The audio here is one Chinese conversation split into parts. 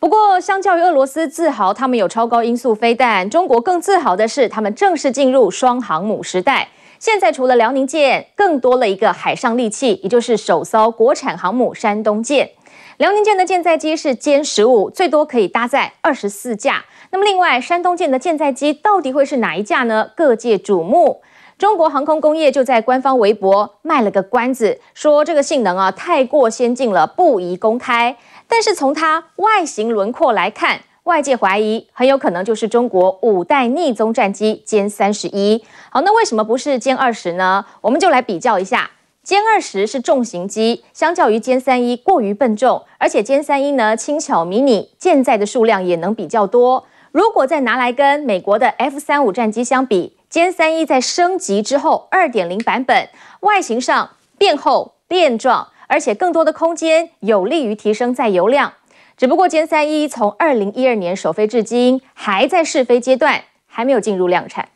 不过，相较于俄罗斯自豪他们有超高音速飞弹，中国更自豪的是，他们正式进入双航母时代。现在除了辽宁舰，更多了一个海上利器，也就是首艘国产航母山东舰。辽宁舰的舰载机是歼十五，最多可以搭载二十四架。那么，另外山东舰的舰载机到底会是哪一架呢？各界瞩目。中国航空工业就在官方微博卖了个关子，说这个性能啊太过先进了，不宜公开。但是从它外形轮廓来看，外界怀疑很有可能就是中国五代逆踪战机歼三十一。好，那为什么不是歼二十呢？我们就来比较一下，歼二十是重型机，相较于歼三一过于笨重，而且歼三一呢轻巧迷你，舰载的数量也能比较多。如果再拿来跟美国的 F 三五战机相比，歼三一在升级之后二点零版本，外形上变厚变壮。而且更多的空间有利于提升载油量，只不过歼三一从二零一二年首飞至今还在试飞阶段，还没有进入量产。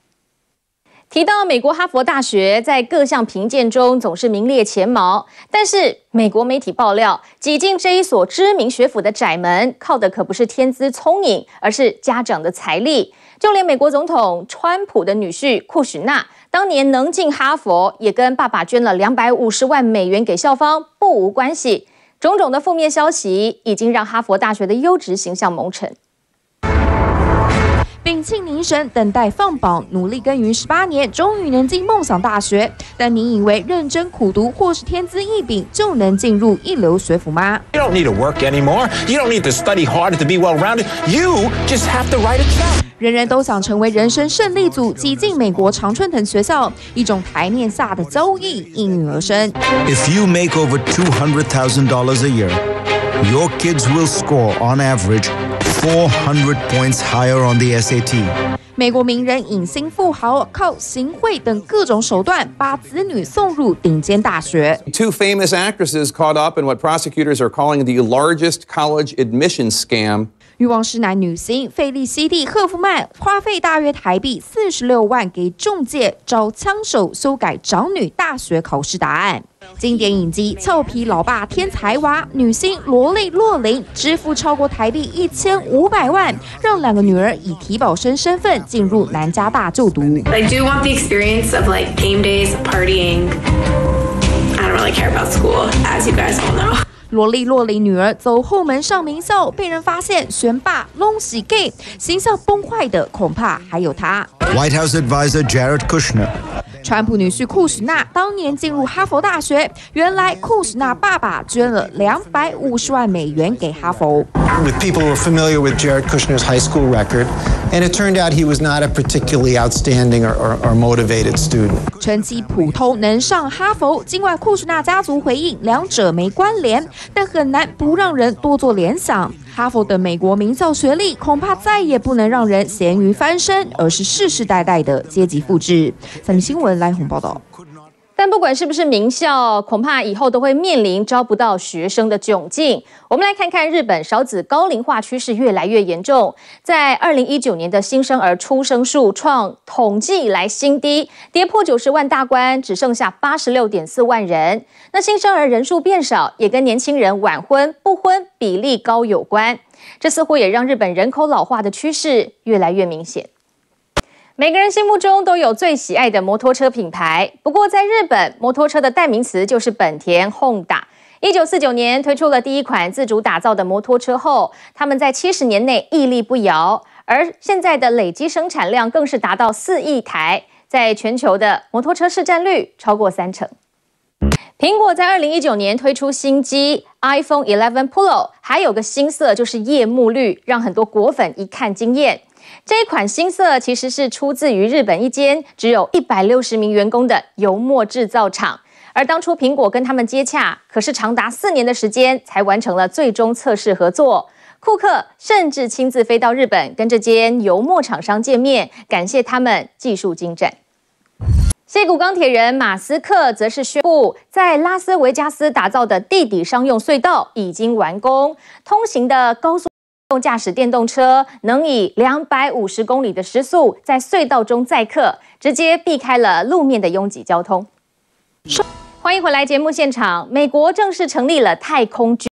提到美国哈佛大学在各项评鉴中总是名列前茅，但是美国媒体爆料，挤进这一所知名学府的窄门，靠的可不是天资聪颖，而是家长的财力。就连美国总统川普的女婿库许纳。当年能进哈佛，也跟爸爸捐了两百五十万美元给校方不无关系。种种的负面消息，已经让哈佛大学的优质形象蒙尘。屏气凝神，等待放榜，努力耕耘十八年，终于能进梦想大学。但你以为认真苦读或是天资异禀就能进入一流学府吗？You don't need to work anymore. You don't need to study hard to be well-rounded. You just have to write a check. 人人都想成为人生胜利组，挤进美国常春藤学校，一种台面下的交易应运而生。If you make over two hundred thousand dollars a year, your kids will score on average four hundred points higher on the SAT. 美国名人、影星、富豪靠行贿等各种手段，把子女送入顶尖大学。Two famous actresses caught up in what prosecutors are calling the largest college admission scam. 欲望是男女星费利西蒂·赫夫曼花费大约台币四十六万给中介找枪手修改长女大学考试答案。经典影集《俏皮老爸天才娃》女星罗莉·洛琳支付超过台币一千五百万，让两个女儿以提保生身份进入南加大就读。I do want the experience of like game days, partying. I don't really care about school, as you guys all know. 罗莉洛琳女儿走后门上名校，被人发现选霸弄喜 gay，形象崩坏的恐怕还有他。White House advisor Jared Kushner。川普女婿库什纳当年进入哈佛大学，原来库什纳爸爸捐了两百五十万美元给哈佛。With people who are familiar with Jared Kushner's high school record, and it turned out he was not a particularly outstanding or, or, or motivated student. 成绩普通能上哈佛，尽管库什纳家族回应两者没关联，但很难不让人多做联想。哈佛的美国名校学历，恐怕再也不能让人咸鱼翻身，而是世世代代的阶级复制。三立新闻来红报道。但不管是不是名校，恐怕以后都会面临招不到学生的窘境。我们来看看日本少子高龄化趋势越来越严重，在二零一九年的新生儿出生数创统计以来新低，跌破九十万大关，只剩下八十六点四万人。那新生儿人数变少，也跟年轻人晚婚不婚比例高有关。这似乎也让日本人口老化的趋势越来越明显。每个人心目中都有最喜爱的摩托车品牌，不过在日本，摩托车的代名词就是本田 Honda。一九四九年推出了第一款自主打造的摩托车后，他们在七十年内屹立不摇，而现在的累积生产量更是达到四亿台，在全球的摩托车市占率超过三成。苹果在二零一九年推出新机 iPhone 11 Pro，还有个新色就是夜幕绿，让很多果粉一看惊艳。这一款新色其实是出自于日本一间只有一百六十名员工的油墨制造厂，而当初苹果跟他们接洽，可是长达四年的时间才完成了最终测试合作。库克甚至亲自飞到日本跟这间油墨厂商见面，感谢他们技术精湛。硅谷钢铁人马斯克则是宣布，在拉斯维加斯打造的地底商用隧道已经完工，通行的高速。自动驾驶电动车能以两百五十公里的时速在隧道中载客，直接避开了路面的拥挤交通。欢迎回来节目现场，美国正式成立了太空军。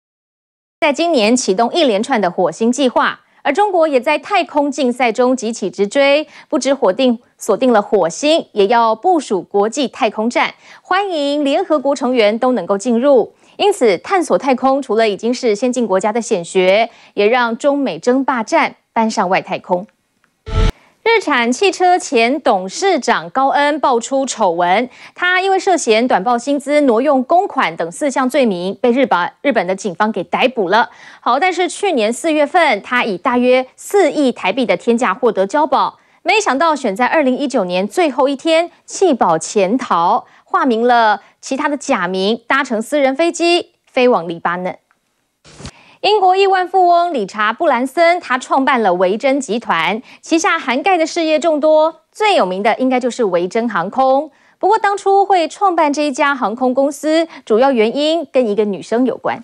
在今年启动一连串的火星计划，而中国也在太空竞赛中急起直追，不止锁定锁定了火星，也要部署国际太空站，欢迎联合国成员都能够进入。因此，探索太空除了已经是先进国家的显学，也让中美争霸战搬上外太空。日产汽车前董事长高恩爆出丑闻，他因为涉嫌短报薪资、挪用公款等四项罪名，被日本日本的警方给逮捕了。好，但是去年四月份，他以大约四亿台币的天价获得交保，没想到选在二零一九年最后一天弃保潜逃，化名了。其他的假名搭乘私人飞机飞往黎巴嫩。英国亿万富翁理查·布兰森，他创办了维珍集团，旗下涵盖的事业众多，最有名的应该就是维珍航空。不过，当初会创办这一家航空公司，主要原因跟一个女生有关。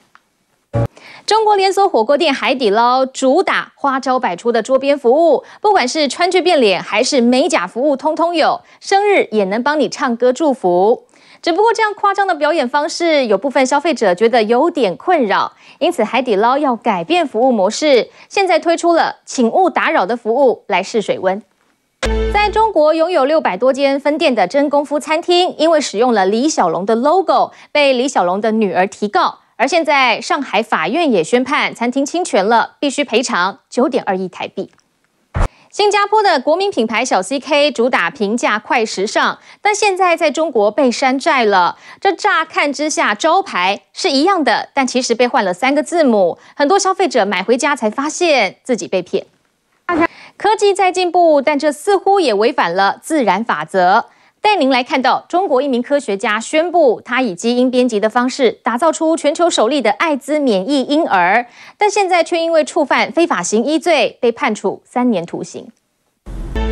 中国连锁火锅店海底捞主打花招百出的桌边服务，不管是川剧变脸还是美甲服务，通通有。生日也能帮你唱歌祝福。只不过这样夸张的表演方式，有部分消费者觉得有点困扰，因此海底捞要改变服务模式，现在推出了“请勿打扰”的服务来试水温。在中国拥有六百多间分店的真功夫餐厅，因为使用了李小龙的 logo，被李小龙的女儿提告，而现在上海法院也宣判餐厅侵权了，必须赔偿九点二亿台币。新加坡的国民品牌小 CK 主打平价快时尚，但现在在中国被山寨了。这乍看之下招牌是一样的，但其实被换了三个字母。很多消费者买回家才发现自己被骗。科技在进步，但这似乎也违反了自然法则。带您来看到中国一名科学家宣布，他以基因编辑的方式打造出全球首例的艾滋免疫婴儿，但现在却因为触犯非法行医罪被判处三年徒刑。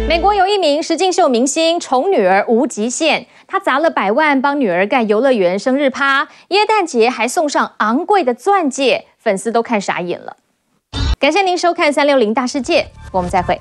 美国有一名实境秀明星宠女儿无极限，他砸了百万帮女儿盖游乐园生日趴，耶诞节还送上昂贵的钻戒，粉丝都看傻眼了。感谢您收看三六零大世界，我们再会。